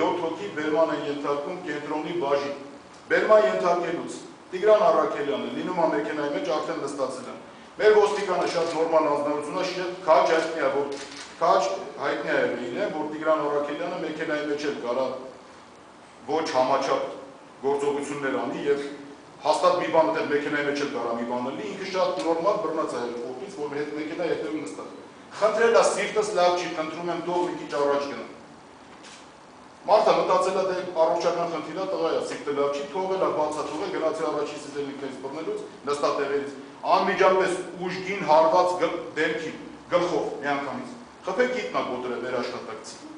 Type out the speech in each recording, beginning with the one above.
7 հոգի բերման են ենթարկում կենտրոնի բաժին։ Բերման ենթարկելուց Տիգրան Արաքելյանը լինում է մեքենայի մեջ արդեն նստածել է։ Մեր ոստիկանը շատ նորմալ անձնավորություն է, շատ քաջ հայտնի է, որ քաջ հայտնի է իրեն, որ Տիգրան Արաքելյանը մեքենայի մեջ էլ կարա ոչ համաչափ գործողություններ անի եւ հաստատ մի բան դեռ մեքենայի մեջ էլ կարա մի բան լինի, ինքը շատ նորմալ բռնած է կողմից, որ հետ մեքենա հետևում նստած։ Խնդրել է սիրտս լավ չի, խնդրում եմ թող մի քիչ առաջ գնա։ Մարդը մտածել է դե առողջական խնդիր է, տղա է, սիրտը լավ չի, թողել է բացա, թողել գնացի առաջի սիզելնիկներից բռնելուց, նստատեղերից, անմիջապես ուժգին հարված դեմքին, գլխով միանգամից։ Խփեք գիտնա կոտրը մեր աշխատակցի։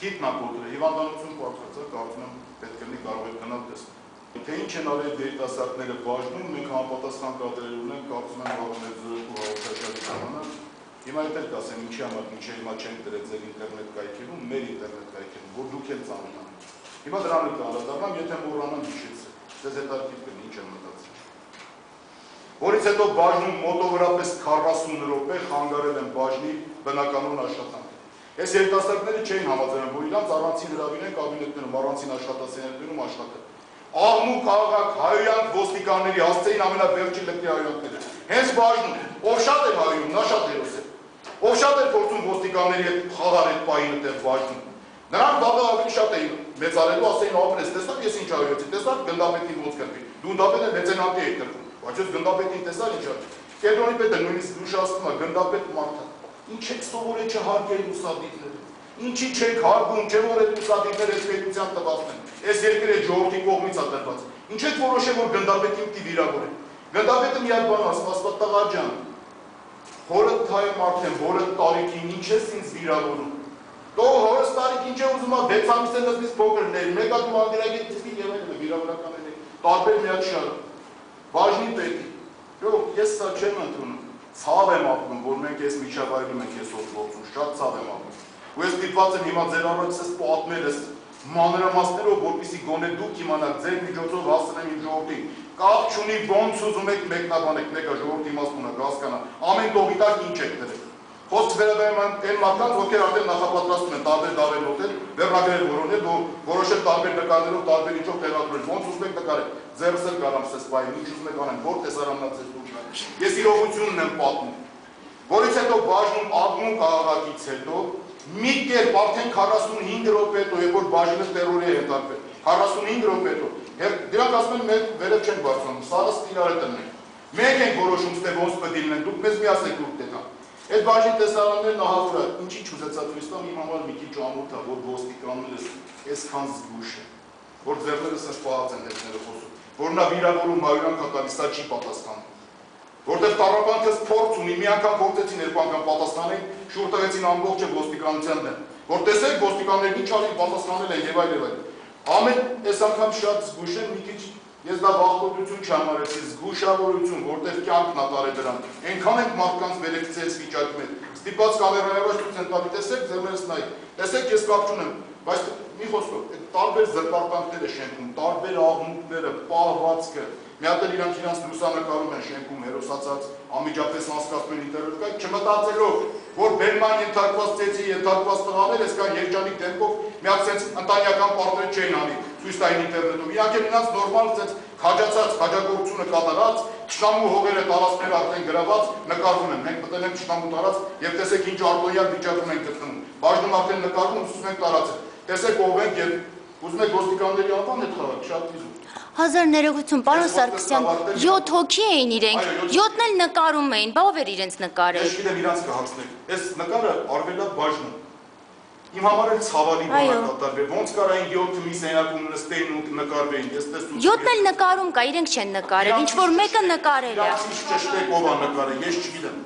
Գիտնա կոտրը, հիվանդանություն կողքացա, կարծում եմ պետք է լինի կարող եք գնալ տեսնել։ Թե ինչ են արել երիտասարդները բաժնում, մենք համապատասխան կադրեր ունենք, կարծում եմ որ մեր զրույցը հաղորդաշարի ժամանակ Հիմա էլ կասեմ, ինչի համար մինչև հիմա չենք դրել ձեր ինտերնետ կայքերում, մեր ինտերնետ կայքերում, որ դուք էլ ծանոթանաք։ Հիմա դրան էլ կանրադառնամ, եթե մոռանամ հիշեցի։ Ձեզ հետաքրքիր կլինի ինչ եմ մտածում։ Որից հետո բաժնում մոտավորապես 40 րոպե խանգարել են բաժնի բնականոն աշխատանքը։ Այս երիտասարդները չէին համաձայնում, որ իրանց առանցին հրավիրեն կաբինետներում, առանցին աշխատասենյակներում աշխատել աղմուկ աղաղակ հայոյանք ոստիկանների հասցեին ամենավերջի լկտի հայոյանքները։ Հենց բաժնում, ով շատ է հայոյում, նա շատ երոս է։ Ով շատ էր փորձում ոստիկանների հետ խաղալ այդ պահին այդտեղ բաժնում։ Նրանք բավական ավելի շատ էին մեծարելու, ասեին ապրես, տեսա՞ք ես ինչ հայոցի, տեսա՞ք գնդապետին ոնց կրվի։ Դու գնդապետը մեծենատի էի կրվում, բայց ես գնդապետին տեսա ինչ է։ Կենտրոնի պետը նույնիսկ զուշացնում է գնդապետ մարդը։ Ինչ եք սովորել չհարգել ուսադիրները։ Ինչի չեք հարգում, չէ՞ որ այդ ուսադիրները այս պետության տվածն են։ Այս երկրի ժողովրդի կողմից է տրված։ Ինչ եք որոշել, որ գնդապետին պիտի վիրավորեն։ Գնդապետը մի հատ բան ասում, ասում տղա ջան, հորը թայում արդեն, որը տարիքին ինչ ես ինձ վիրավորում։ Տող հորս տարիքին չէ ուզում ա 6 ամիս է լսվից փոքրներ, մեկա դու անդրագետի եւ այլն վիրավորականներ տարբեր միակ շարը։ Բաժնի պետի։ Եվ ես սա չեմ ընդունում։ Ցավ եմ ապրում, որ մենք այս միջավայրում ենք այսօր գործում, շատ ցավ եմ ապրում։ Ու ես դիպված եմ հիմա ձեր առաջից պատմել ես մանրամասներով, որպեսի գոնե դուք իմանաք ձեր միջոցով հասցնեմ իմ ժողովրդին։ Կապ չունի ոնց ուզում եք մեկնաբանեք, մեկը ժողովրդի իմաստուն է, հասկանա։ Ամեն տողի տակ ինչ եք դրել։ Խոսք վերաբերում այն մարդկանց, ովքեր արդեն նախապատրաստում են տարբեր դավեր մոտել, վերնագրեր որոնել, ու որոշել տարբեր նկարներով, տարբեր ինչով տեղադրել։ Ոնց ուզում եք նկարել։ Ձերս էլ կարամ սես բայ, ինչ ուզում եք անեմ, որ տեսարանացես դուք։ Ես իրողությունն եմ պատմում։ Որից հետո բաժնում աղմու քաղաքից հետո մի կերպ արդեն 45 րոպե հետո, երբ որ բաժինը տերորի է հետարկվել, 45 րոպե հետո, դրանք ասում են մենք վերև չենք բարձրանում, սարը ստիրարը տնենք։ Մենք ենք որոշում, թե ոնց պետք է լինեն, դուք մեզ մի ասեք դուք տենա։ Այդ բաժին տեսարաններն ահավորը, ինչի չուզեցա ցույց տամ, իմ համար մի քիչ ամոթ է, որ ոստիկաններս այսքան զգուշ է, որ ձեռներս սպահած են հետները խոսում, որ նա վիրավորում հայրան կատարի, սա չի պատասխանում որտեղ տարապանքս փորձ ունի, մի անգամ փորձեցին երկու անգամ պատասխանել, շուտ տվեցին ամբողջը ոստիկանության դեմ։ Որ տեսեք ոստիկաններն ինչ արին պատասխանել են եւ այլ եւ այլ։ Ամեն այս անգամ շատ զգուշ եմ, մի քիչ ես դա վախկոտություն չհամարեցի, զգուշավորություն, որտեղ կյանքն ատարե դրան։ Այնքան ենք մարդկանց վերեկցես վիճակում են։ Ստիպած կամերայով ցույց են տալի, տեսեք, ձերներս նայ։ Տեսեք, ես կապ չունեմ, բայց մի խոսքով, այդ տարբեր զրպարտանքները շենքում, տարբեր աղմուկները, պահվածքը, Մի հատ էլ իրանք իրանք լուսանկարում են շենքում հերոսացած անմիջապես անցկացնում են ինտերնետ կայք, չմտածելով, որ բերման ենթարկված ծեծի ենթարկված տղաներ այսքան երջանիկ տեմպով մի հատ sense ընտանեկան պարտներ չեն անի ցույց տային ինտերնետում։ Իրանք էլ իրանք նորմալ sense քաջացած քաջագործությունը կատարած, ճշտամու հողերը տարածքները արդեն գրաված նկարվում են։ Մենք մտել ենք ճշտամու տարած եւ տեսեք ինչ արտոյալ վիճակում են գտնվում։ Բաժնում արդեն նկարվում ուսում ենք տարածը։ Տեսեք ով ենք եւ ուզում եք ոստիկանների անվան այդ խաղաք շատ դիզու։ Հազար ներողություն, պարոն Սարգսյան, 7 հոգի էին իրենք, 7-ն էլ նկարում էին, բա ով էր իրենց նկարել։ Ես գիտեմ իրանց կհասնել։ Այս նկարը արվելա բաժնում։ Իմ համար էլ ցավալի բան է կատարվել։ Ոնց կարային 7 մի սենակում նստեին ու նկարվեին։ Ես տեսնում 7-ն էլ նկարում կա, իրենք չեն նկարել, ինչ որ մեկը նկարել է։ Իրանց ճշտեք ով է նկարել, ես չգիտեմ։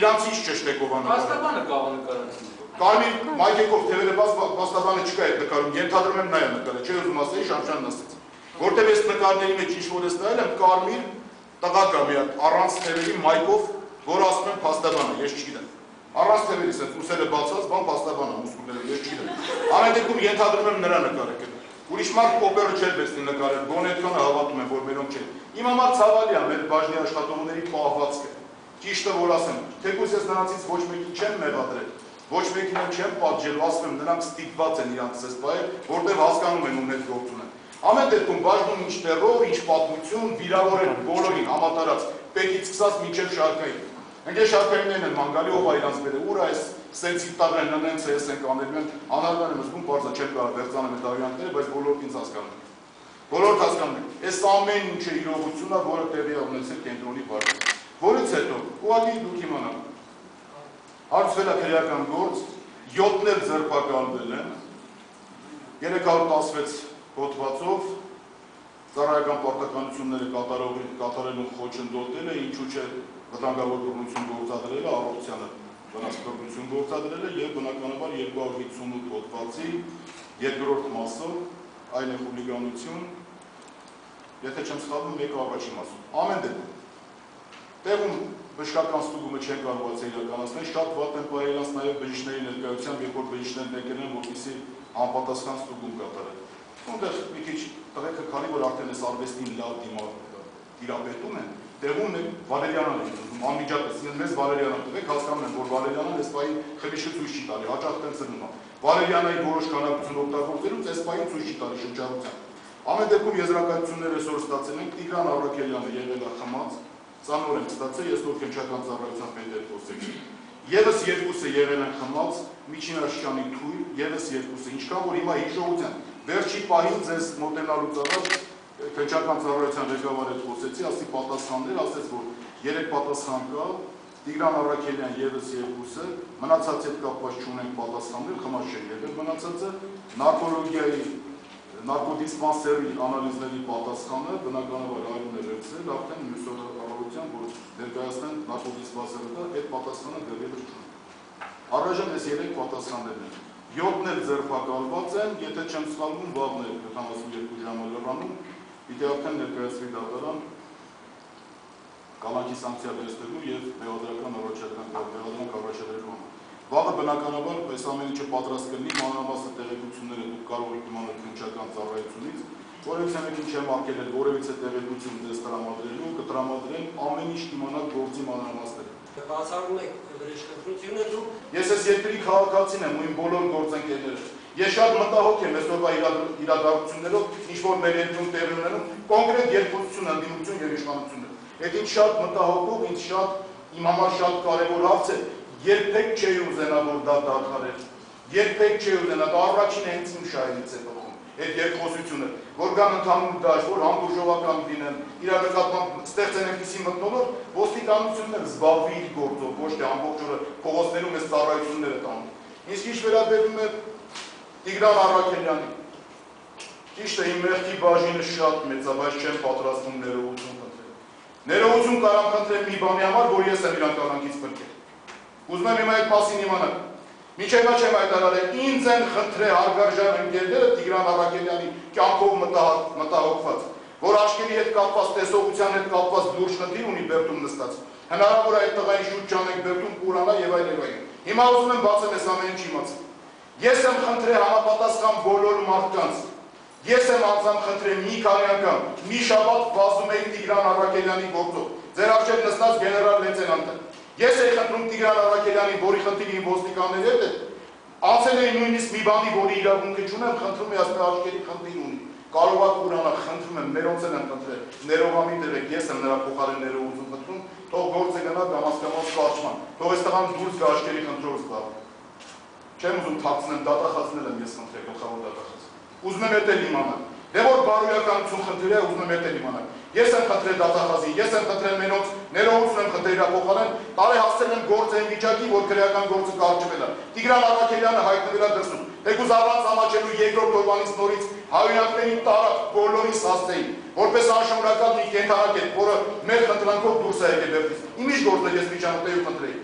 Իրանց ինչ ճշտեք ով է նկարել։ Պաստաբանը կա նկարել։ Կարմիր մայքեկով թևերը պաստաբանը չկա այդ նկարում։ Ենթադրում եմ նա է նկարել, չէ ուզում ասեի շամշան նստեց։ Որտեւ այս նկարների մեջ ինչ որ ես նայել եմ կարմիր տղա կա մի հատ առանց թևերի մայկով, որ ասում են փաստաբանը, ես չգիտեմ։ Առանց թևերի ասած ուսերը բացած, բան փաստաբանը, մուսկուլները, ես չգիտեմ։ Ամեն դեպքում ենթադրում եմ նրա նկարը։ Ուրիշ մարդ կոպերը չէր բեսնի նկարել, գոնե այդքանը հավատում եմ, որ մերոնք չէ։ Իմ համար ցավալի է մեր բաժնի աշխատողների պահվածքը։ Ճիշտը որ ասեմ, թեկուզ ես նրանցից ոչ մեկին չեմ մեղադրել, Ոչ մեկին չեմ եմ, նրանք ստիպված են իրանք ցես բայել, որտեղ հասկանում են ում հետ գործ ունեն։ Ամեն դեպքում բաժնում ինչ terror, ինչ պատմություն, վիրավորել բոլորին համատարած, պետից սկսած մինչև շարքային։ Ընկեր շարքայիններն են մանգալի ով այրանց բերե, ուր այս սենսի տաղեն նենց էս են կանելու են, անարգան եմ զգում, բարձա չեմ կարող վերցանեմ այդ ավիանները, բայց բոլորը ինձ հասկանում են։ Բոլորը հասկանում են։ Այս ամեն ինչը իրողությունն է, որը տեղի է ունեցել կենտրոնի բաժնում։ Որից հետո ուղղակի դուք իմանաք։ Հարցվել է քրեական գործ, 7-ն էլ ձերբակալվել են։ 316 հոդվածով ծառայական պարտականությունները կատարող կատարելու խոչընդոտել է, ինչու՞ չէ վտանգավոր բռնություն գործադրել է առողջությանը վնասբռնություն գործադրել է եւ բնականաբար 258 հոդվածի երկրորդ մասով այն է խուլիգանություն եթե չեմ սխալվում մեկը առաջի մասում ամեն դեպքում տեղում բժշկական ստուգումը չեն կարողացել իրականացնել շատ վատ են բարելանց նաեւ բժիշկների ներկայությամբ երբ որ բժիշկներն եկել են որպեսզի անպատասխան ստուգում կատարեն Ունդեր մի քիչ տղեկը քանի որ արդեն այս արվեստին լավ դիմա դիրապետում են տեղում է Վալերյանն է անմիջապես ինձ մեզ Վալերյանն տվեք հասկանում են որ Վալերյանն այս պահին խմիշը ցույց չի տալի հաճախ տենցնում է Վալերյանայի որոշ քանակություն օգտագործելուց այս պահին ցույց չի տալի շրջառության ամեն դեպքում եզրակացությունները այսօր ստացել են Տիգրան Ավրակելյանը եղել է խմած ծանոթ եմ ստացել ես որ քնչական ծառայության պետ եմ խոսեցի Եվս երկուսը եղել են խմած միջին աշճանի թույլ, եւս երկուսը, ինչքան որ հիմա հիշողության վերջի պահին ձեզ մոտենալուց առաջ քնչական ծառայության ղեկավարը խոսեցի, ասի պատասխաններ, ասեց, որ երեք պատասխան կա, Տիգրան Արաքելյան եւս երկուսը, մնացած հետ կապված չունեն պատասխաններ, խմած չեն եղել մնացածը, նարկոլոգիայի նարկոդիսպանսերի անալիզների պատասխանը բնականաբար այլն է վերցրել, արդեն մյուս օրակարգության, որ ներկայացնեն նարկոդիսպանսերը դա, այդ պատասխանը դեռևս չունեն։ Առայժմ այս երեք պատասխաններն են։ 7-ն էլ ձերբակալված են, եթե չեմ սխալվում, վաղն է 72 ժամը լրանում, պիտի արդեն ներկայացվի դատարան կալանքի սանկցիա վերցնելու եւ մեղադրական առաջադրական առաջադրելու համար։ Վաղը բնականաբար այս ամեն ինչը պատրաստ կլինի, մանրամասը տեղեկությունները դուք կարող եք իմանալ քննչական ծառայությունից, որևիցե մեկին չեմ արկել էլ որևիցե տեղեկություն ձեզ տրամադրելու, կտրամադրեն ամեն ինչ իմանալ գործի մանրամասները։ Բացառում եք բժշկությունը դուք Ես այս երկրի քաղաքացին եմ ու իմ բոլոր գործընկերները։ Ես շատ մտահոգ եմ այսօրվա իրադարձություններով, ինչ որ մեր երկրում տեղի ունենում, կոնկրետ երկխոսություն, ընդդիմություն եւ իշխանություններ։ Այդ ինձ շատ մտահոգող, ինձ շատ իմ համար շատ կարևոր հարց է։ Երբեք չէի ուզենա որ դա դադարեր։ Երբեք չէի ուզենա, դա առաջին հենց իմ շահերից է բխում։ Այդ երկխոսությունը, որ կան ընդհանուր դաշտ, որ համբուրժովական լինեն, իրար նկատմամբ ստեղծեն այնպիսի մտնոլորտ, ոստիկանությունները զբաղվի իր գործով, ոչ թե ամբողջ օրը փողոցներում այս ծառայությունները տանում։ Իսկ ինչ վերաբերում է Տիգրան Արաքելյանին։ Ճիշտ է, իմ մեղքի բաժինը շատ մեծ է, բայց չեմ պատրաստվում ներողություն խնդրել։ Ներողություն կարամ խնդրել մի բանի համար, որ ես եմ իրան կալանքից փրկել։ Ուզում եմ հիմա այդ մասին իմանալ։ Միջև չեմ հայտարարել, ինձ են խնդրել հարգարժան ընկերները Տիգրան Արաքելյանի կյանքով մտահոգված, որ աշկերի հետ կապված, տեսողության հետ կապված լուրջ խնդիր ունի Բերտում նստած։ Հնարավոր է այդ տղային շուտ ճանեք Բերտում կուրանա եւ այլ եւ այլ։ Հիմա ուզում եմ բացել այս ամեն ինչի իմաց։ Ես եմ խնդրել համապատասխան բոլոր մարդկանց։ Ես եմ անձամբ խնդրել մի քանի անգամ, մի շաբաթ վազում էի Տիգրան Արաքելյանի գործով։ Ձեր արժեք նստած գեներալ լեյտենանտը։ Ես էի խնդրում Տիգրան Արաքելյանի, որի խնդիրը իմ ոստիկանների հետ է, անցել էի նույնիսկ մի բանի, որի իրավունքը չունեմ, խնդրում եմ ասել աշկերի խնդիր ունի։ Կարող է կուրանա, խնդրում եմ, ներողել եմ խնդրել, ներողամիտ եղեք, ես եմ նրա փոխարեն ներողություն խնդրում, թող գործը գնա կամաց-կամաց կարճման, թող այս տղան դուրս գա աշկերի խնդրով զբաղվի։ Չեմ ուզում թաքցնեմ, դատախազնել եմ ես խնդրել, գլխավոր դատախազ։ Ուզում եմ էտել իմանալ։ Դե որ բարոյականություն խնդրել է, ուզում եմ էտել իմանալ։ Ես եմ խնդրել դատախազի, ես եմ խնդրել մենոց, ներողություն իր փոխարեն, տարի հասցել եմ գործ այն վիճակի, որ քրեական գործը կարճվել է։ Տիգրան Արաքելյանը հայտնվել է դրսում։ Թեկուզ առանց ամաչելու երկրորդ օրվանից նորից հայրենիքներին տարած բոլորին հասցեին, որպես անշնորհակալ մի կենթանակ է, որը մեր խնդրանքով դուրս է եկել վերջից։ Իմիջ գործը ես միջանոթեյու խնդրեի։